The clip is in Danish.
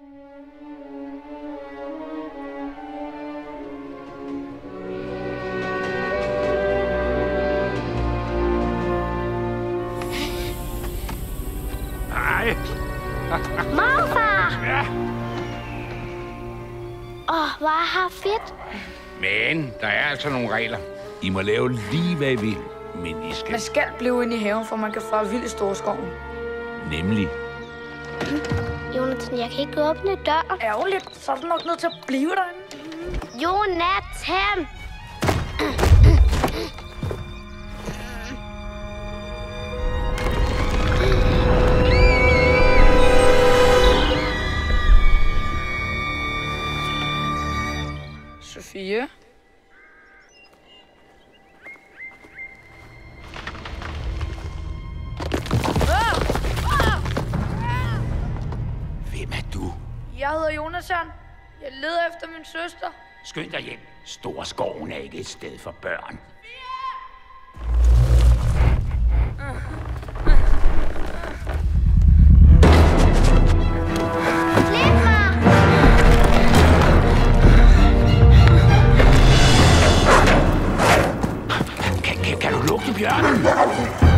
Nej. Morfar! Ja. Åh, oh, hvor er her fedt. Men der er altså nogle regler. I må lave lige, hvad I vil. Men I skal Man skal blive inde i haven, for man kan fare vild i storskoven. nemlig... Jonathan, jeg kan ikke åbne døren. Ærgerligt, så er du nok nødt til at blive derinde. Jonathan! Sofie? Hvem er du? Jeg hedder Jonathan. Jeg leder efter min søster. Skynd dig hjem. Storskoven er ikke et sted for børn. Kan, kan, kan du lugte bjørnen?